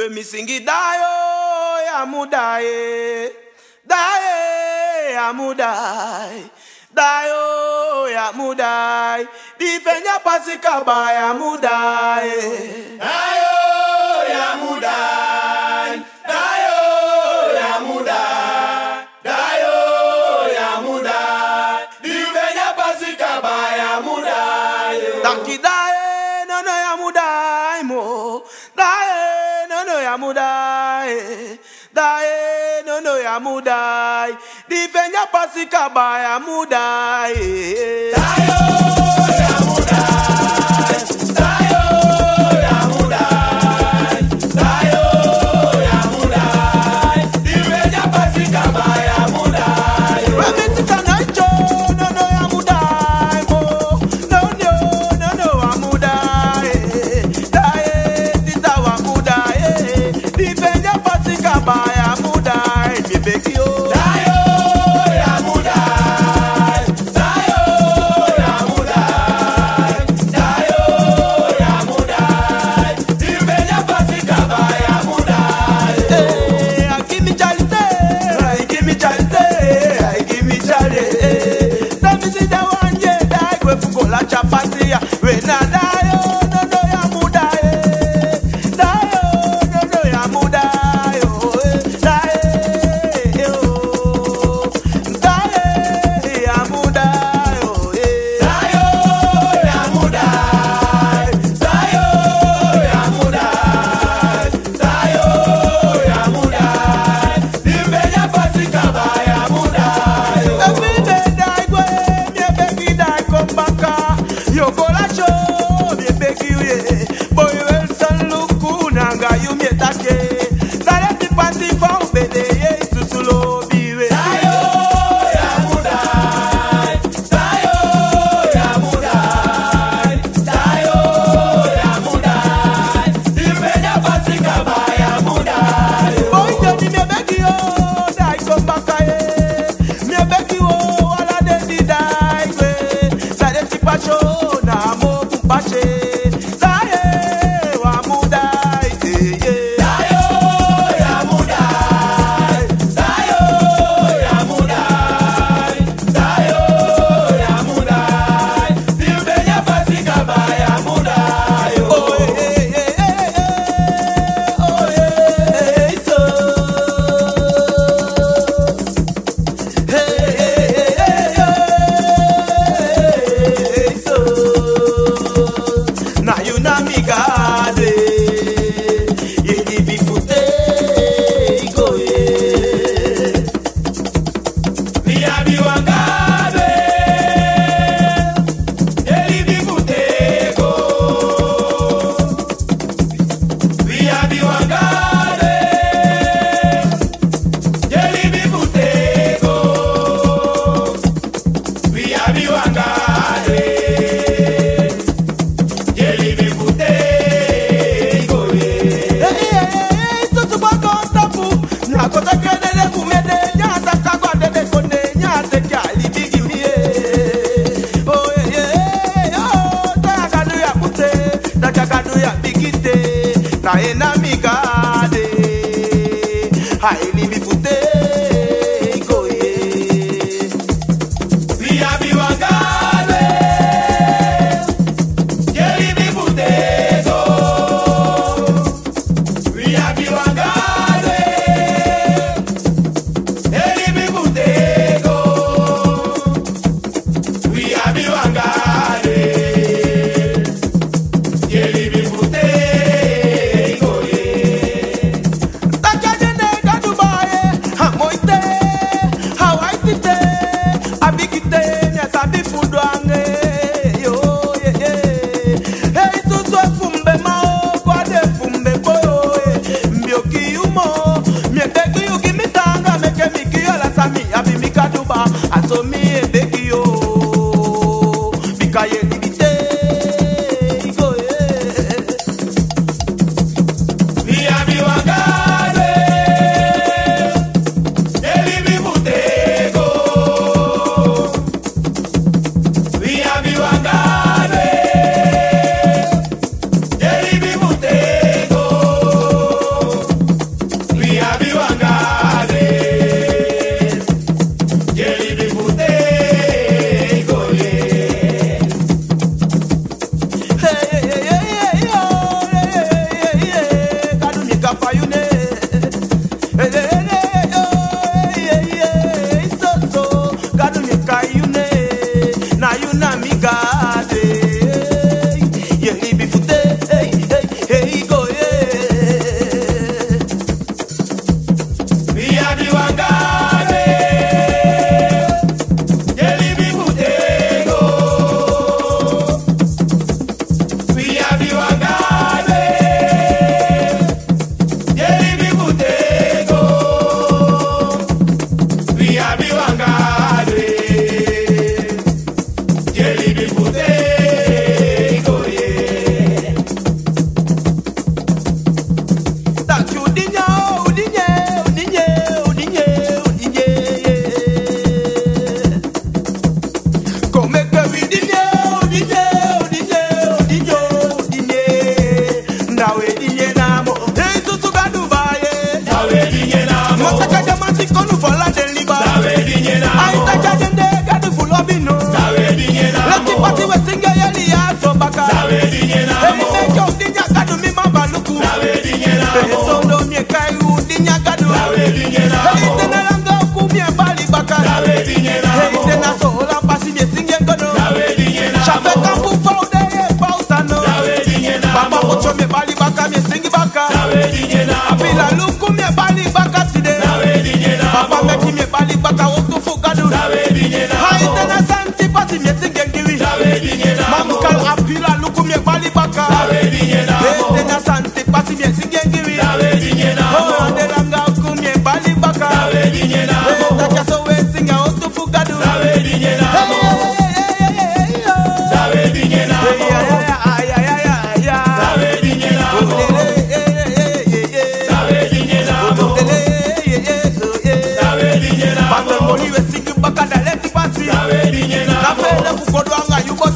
When me sing it, die, oh, I'm die, die, I'm die, die, oh, I'm die. Defend your passy, I'm die, die. ya die, die, no no ya mudai divenya pasika ba ya die, dae chakadu ya bigite na enamigade hai God. Kelly Kasimye singekiri Mamukal apila lukumye balibaka Tena sante kasimye singekiri kafele kukodwa ngayuko